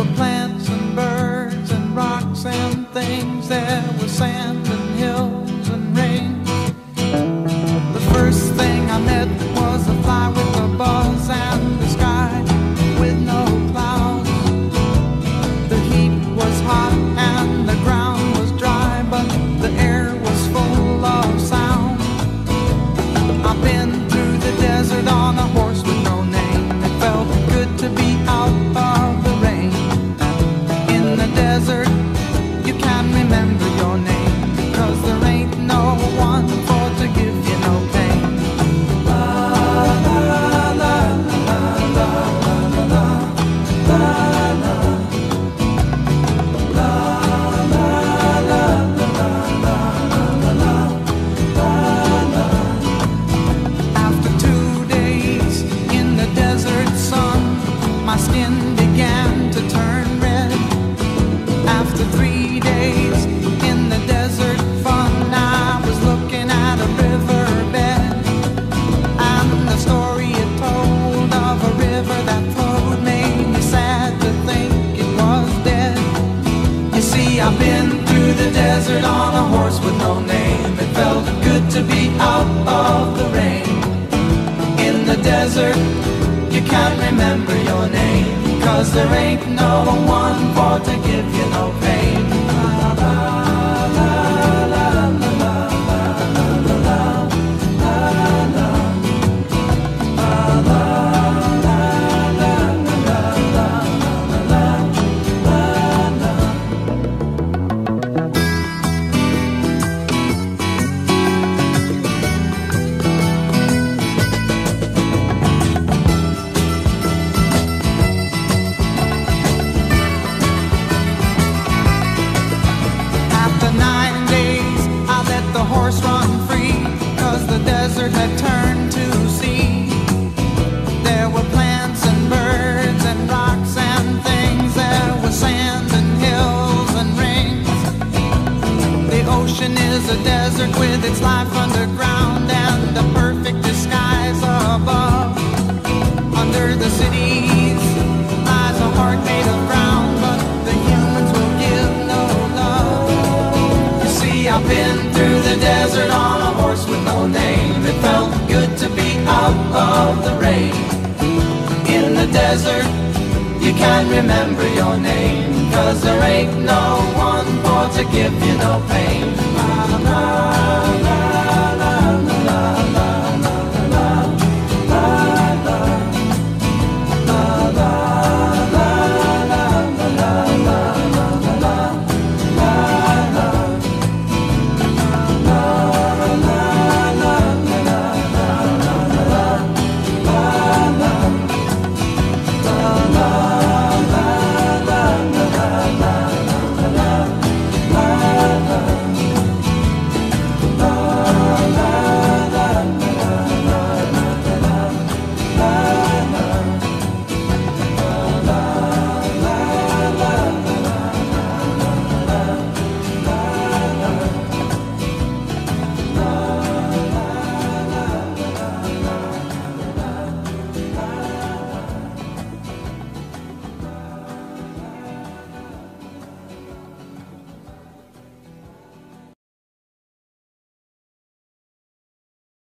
there were plants and birds and rocks and things that were sand. I've been through the desert on a horse with no name. It felt good to be out of the rain. In the desert, you can't remember your name. Cause there ain't no one for to give you no pain. Ocean is a desert with its life underground and a perfect disguise above. Under the cities lies a heart made of brown, but the humans will give no love. You see, I've been through the desert on a horse with no name. It felt good to be out of the rain. In the desert, you can't remember your name. Cause there ain't no one to give you no pain.